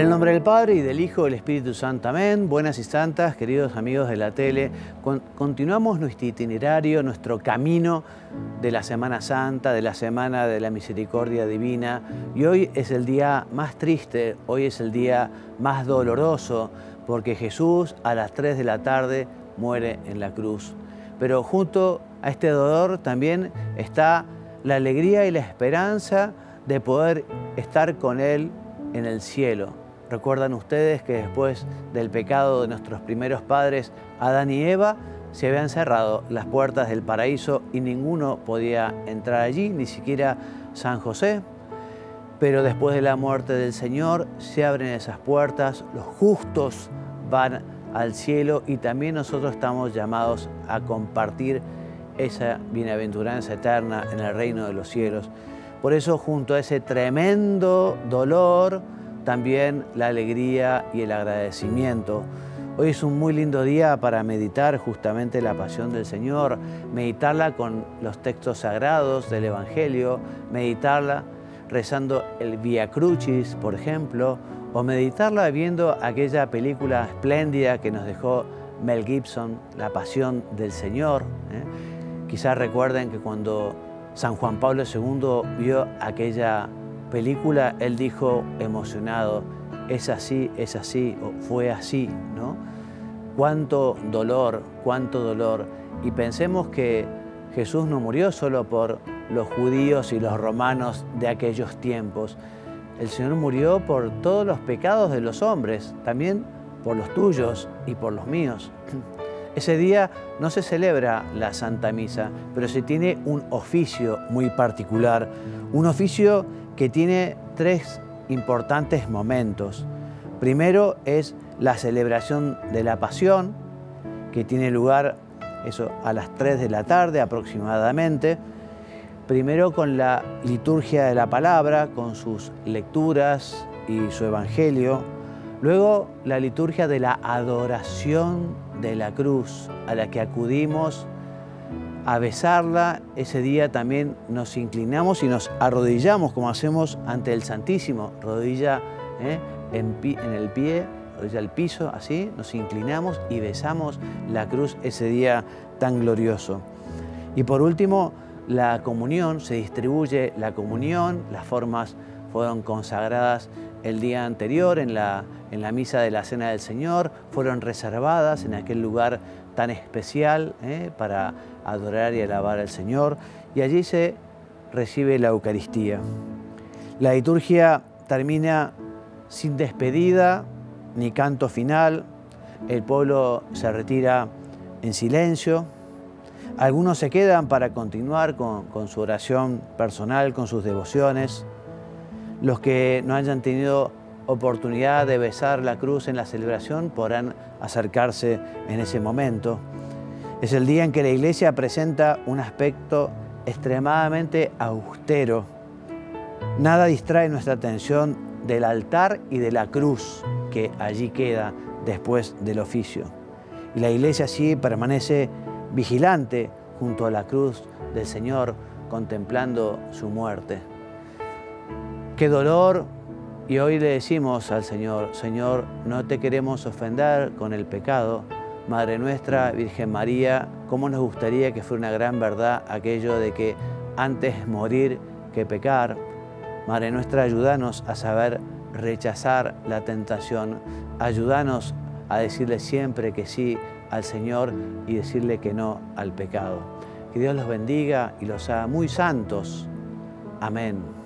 En el nombre del Padre y del Hijo y del Espíritu Santo. Amén. Buenas y santas, queridos amigos de la tele. continuamos nuestro itinerario, nuestro camino de la Semana Santa, de la Semana de la Misericordia Divina. Y hoy es el día más triste, hoy es el día más doloroso, porque Jesús a las 3 de la tarde muere en la cruz. Pero junto a este dolor también está la alegría y la esperanza de poder estar con Él en el cielo. Recuerdan ustedes que después del pecado de nuestros primeros padres, Adán y Eva, se habían cerrado las puertas del paraíso y ninguno podía entrar allí, ni siquiera San José. Pero después de la muerte del Señor se abren esas puertas, los justos van al cielo y también nosotros estamos llamados a compartir esa bienaventuranza eterna en el reino de los cielos. Por eso junto a ese tremendo dolor, también la alegría y el agradecimiento. Hoy es un muy lindo día para meditar justamente la pasión del Señor, meditarla con los textos sagrados del Evangelio, meditarla rezando el Via Crucis, por ejemplo, o meditarla viendo aquella película espléndida que nos dejó Mel Gibson, La Pasión del Señor. ¿eh? Quizás recuerden que cuando San Juan Pablo II vio aquella película, él dijo emocionado, es así, es así, o fue así, ¿no? Cuánto dolor, cuánto dolor. Y pensemos que Jesús no murió solo por los judíos y los romanos de aquellos tiempos. El Señor murió por todos los pecados de los hombres, también por los tuyos y por los míos. Ese día no se celebra la Santa Misa, pero se tiene un oficio muy particular, un oficio que tiene tres importantes momentos. Primero es la celebración de la Pasión, que tiene lugar a las 3 de la tarde aproximadamente. Primero con la liturgia de la palabra, con sus lecturas y su evangelio. Luego la liturgia de la adoración de la cruz, a la que acudimos a besarla, ese día también nos inclinamos y nos arrodillamos como hacemos ante el Santísimo, rodilla ¿eh? en, en, el pie, rodilla al piso, así, nos inclinamos y besamos la cruz ese día tan glorioso. Y por último, la comunión, se distribuye la comunión, las formas fueron consagradas el día anterior en la, en la misa de la Cena del Señor, fueron reservadas en aquel lugar tan especial ¿eh? para adorar y alabar al Señor, y allí se recibe la Eucaristía. La liturgia termina sin despedida ni canto final, el pueblo se retira en silencio, algunos se quedan para continuar con, con su oración personal, con sus devociones, los que no hayan tenido oportunidad de besar la cruz en la celebración podrán acercarse en ese momento. Es el día en que la iglesia presenta un aspecto extremadamente austero. Nada distrae nuestra atención del altar y de la cruz que allí queda después del oficio. Y la iglesia así permanece vigilante junto a la cruz del Señor, contemplando su muerte. Qué dolor, y hoy le decimos al Señor, Señor, no te queremos ofender con el pecado, Madre nuestra, Virgen María, cómo nos gustaría que fuera una gran verdad aquello de que antes morir que pecar. Madre nuestra, ayúdanos a saber rechazar la tentación, ayúdanos a decirle siempre que sí al Señor y decirle que no al pecado. Que Dios los bendiga y los haga muy santos. Amén.